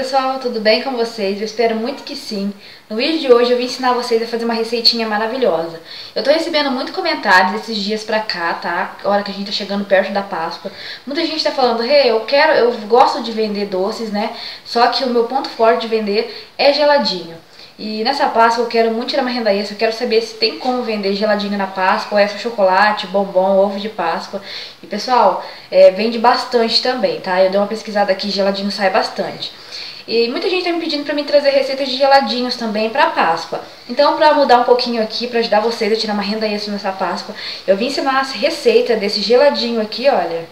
pessoal, tudo bem com vocês? Eu espero muito que sim. No vídeo de hoje eu vim ensinar vocês a fazer uma receitinha maravilhosa. Eu tô recebendo muito comentários esses dias pra cá, tá? Hora que a gente tá chegando perto da Páscoa. Muita gente tá falando, hey, eu quero, eu gosto de vender doces, né? Só que o meu ponto forte de vender é geladinho. E nessa Páscoa eu quero muito tirar uma renda extra, eu quero saber se tem como vender geladinho na Páscoa, ou essa chocolate, bombom, ovo de Páscoa. E pessoal, é, vende bastante também, tá? Eu dei uma pesquisada aqui, geladinho sai bastante. E muita gente tá me pedindo para mim trazer receitas de geladinhos também para Páscoa. Então, para mudar um pouquinho aqui, para ajudar vocês a tirar uma renda extra nessa Páscoa, eu vim ensinar a receita desse geladinho aqui, olha.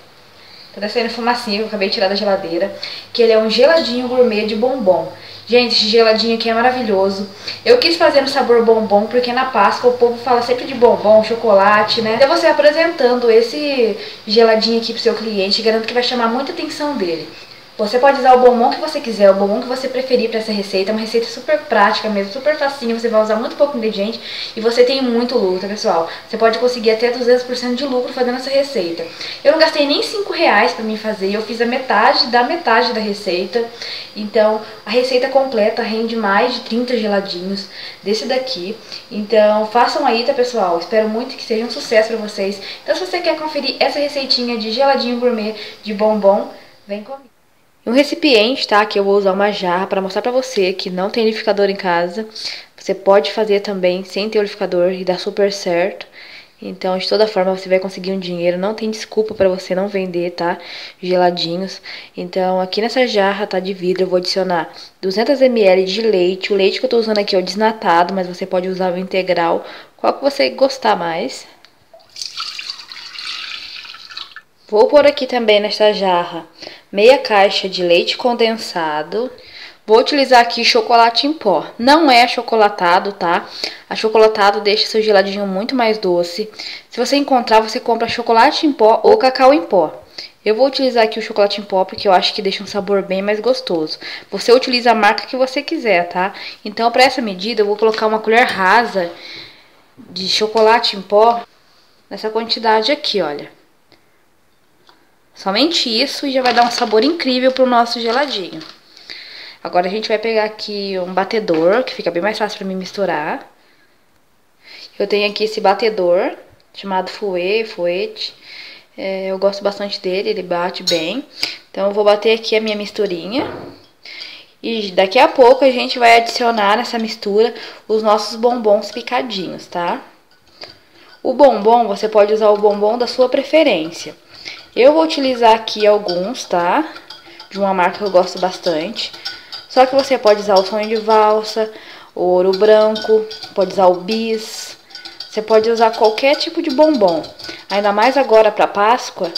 Tá saindo fumacinha que eu acabei de tirar da geladeira. Que ele é um geladinho gourmet de bombom. Gente, esse geladinho aqui é maravilhoso. Eu quis fazer no sabor bombom, porque na Páscoa o povo fala sempre de bombom, chocolate, né? Então você apresentando esse geladinho aqui pro seu cliente, garanto que vai chamar muita atenção dele. Você pode usar o bombom que você quiser, o bombom que você preferir para essa receita. É uma receita super prática mesmo, super facinha. Você vai usar muito pouco ingrediente e você tem muito lucro, tá, pessoal? Você pode conseguir até 200% de lucro fazendo essa receita. Eu não gastei nem 5 reais para mim fazer, eu fiz a metade da metade da receita. Então, a receita completa rende mais de 30 geladinhos desse daqui. Então, façam aí, tá, pessoal? Espero muito que seja um sucesso para vocês. Então, se você quer conferir essa receitinha de geladinho gourmet de bombom, vem comigo. Um recipiente, tá? Que eu vou usar uma jarra para mostrar pra você que não tem liquidificador em casa. Você pode fazer também sem ter o liquidificador e dar super certo. Então, de toda forma, você vai conseguir um dinheiro. Não tem desculpa para você não vender, tá? Geladinhos. Então, aqui nessa jarra, tá, de vidro, eu vou adicionar 200 ml de leite. O leite que eu tô usando aqui é o desnatado, mas você pode usar o integral. Qual que você gostar mais. Vou pôr aqui também nesta jarra meia caixa de leite condensado. Vou utilizar aqui chocolate em pó. Não é achocolatado, tá? Achocolatado deixa seu geladinho muito mais doce. Se você encontrar, você compra chocolate em pó ou cacau em pó. Eu vou utilizar aqui o chocolate em pó porque eu acho que deixa um sabor bem mais gostoso. Você utiliza a marca que você quiser, tá? Então, para essa medida, eu vou colocar uma colher rasa de chocolate em pó nessa quantidade aqui, olha. Somente isso e já vai dar um sabor incrível pro nosso geladinho. Agora a gente vai pegar aqui um batedor, que fica bem mais fácil para mim misturar. Eu tenho aqui esse batedor, chamado Fouet, Fouet. É, eu gosto bastante dele, ele bate bem. Então eu vou bater aqui a minha misturinha. E daqui a pouco a gente vai adicionar nessa mistura os nossos bombons picadinhos, tá? O bombom, você pode usar o bombom da sua preferência. Eu vou utilizar aqui alguns, tá? De uma marca que eu gosto bastante. Só que você pode usar o sonho de valsa, o ouro branco, pode usar o bis. Você pode usar qualquer tipo de bombom. Ainda mais agora para Páscoa,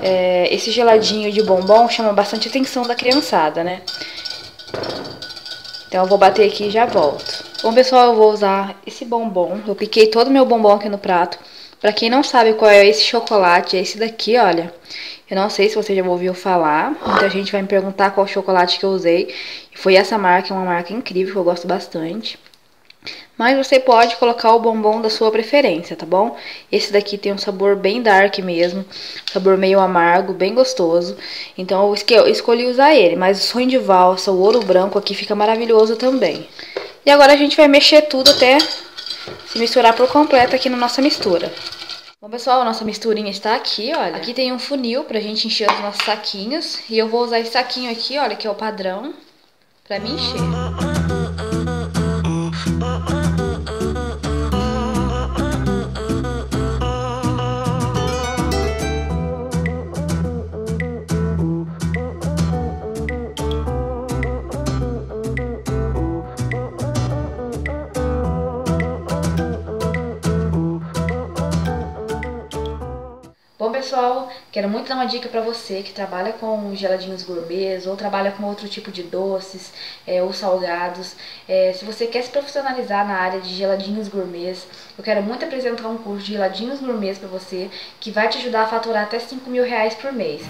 é, esse geladinho de bombom chama bastante atenção da criançada, né? Então eu vou bater aqui e já volto. Bom, pessoal, eu vou usar esse bombom. Eu piquei todo o meu bombom aqui no prato. Pra quem não sabe qual é esse chocolate, é esse daqui, olha. Eu não sei se você já ouviu falar. Muita gente vai me perguntar qual chocolate que eu usei. Foi essa marca, é uma marca incrível, que eu gosto bastante. Mas você pode colocar o bombom da sua preferência, tá bom? Esse daqui tem um sabor bem dark mesmo, sabor meio amargo, bem gostoso. Então eu escolhi usar ele, mas o sonho de valsa, o ouro branco aqui fica maravilhoso também. E agora a gente vai mexer tudo até se misturar por completo aqui na nossa mistura. Bom, pessoal, a nossa misturinha está aqui, olha. Aqui tem um funil pra gente encher os nossos saquinhos. E eu vou usar esse saquinho aqui, olha, que é o padrão, pra me encher. Pessoal, quero muito dar uma dica para você que trabalha com geladinhos gourmets ou trabalha com outro tipo de doces é, ou salgados. É, se você quer se profissionalizar na área de geladinhos gourmets, eu quero muito apresentar um curso de geladinhos gourmets para você que vai te ajudar a faturar até 5 mil reais por mês.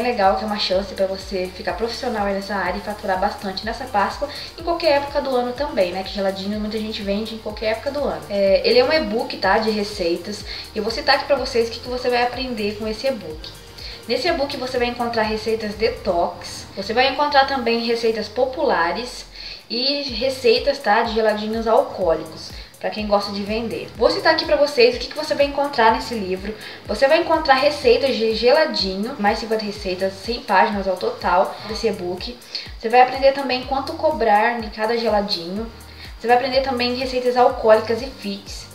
Legal, que é uma chance para você ficar profissional nessa área e faturar bastante nessa Páscoa, em qualquer época do ano também, né? Que geladinho muita gente vende em qualquer época do ano. É, ele é um e-book, tá? De receitas. E eu vou citar aqui pra vocês o que, que você vai aprender com esse e-book. Nesse e-book você vai encontrar receitas detox, você vai encontrar também receitas populares e receitas, tá? De geladinhos alcoólicos para quem gosta de vender. Vou citar aqui para vocês o que, que você vai encontrar nesse livro. Você vai encontrar receitas de geladinho, mais 50 receitas, 100 páginas ao total desse e-book. Você vai aprender também quanto cobrar em cada geladinho. Você vai aprender também receitas alcoólicas e fits.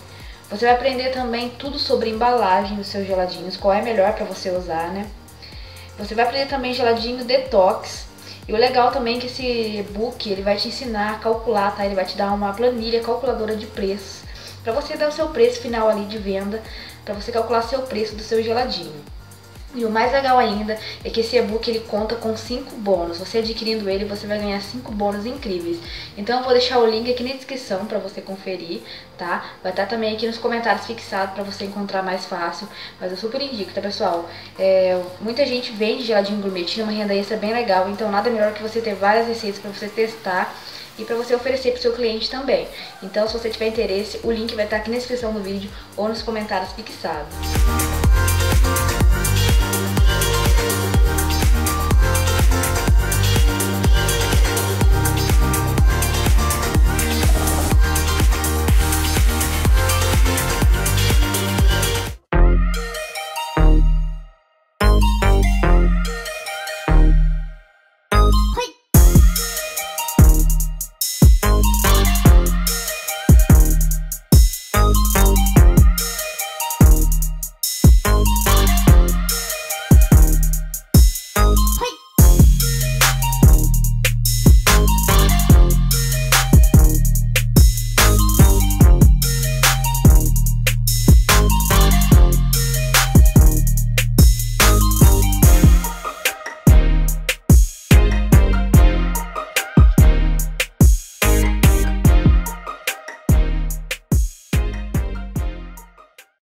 Você vai aprender também tudo sobre embalagem dos seus geladinhos, qual é melhor para você usar, né? Você vai aprender também geladinho detox, e o legal também é que esse e-book ele vai te ensinar a calcular, tá? Ele vai te dar uma planilha calculadora de preços para você dar o seu preço final ali de venda, para você calcular seu preço do seu geladinho. E o mais legal ainda é que esse e-book ele conta com 5 bônus. Você adquirindo ele, você vai ganhar 5 bônus incríveis. Então eu vou deixar o link aqui na descrição para você conferir, tá? Vai estar também aqui nos comentários fixado para você encontrar mais fácil. Mas eu super indico, tá pessoal? É, muita gente vende geladinho gourmet, tinha uma renda extra bem legal. Então nada melhor que você ter várias receitas para você testar e para você oferecer para seu cliente também. Então, se você tiver interesse, o link vai estar aqui na descrição do vídeo ou nos comentários fixados.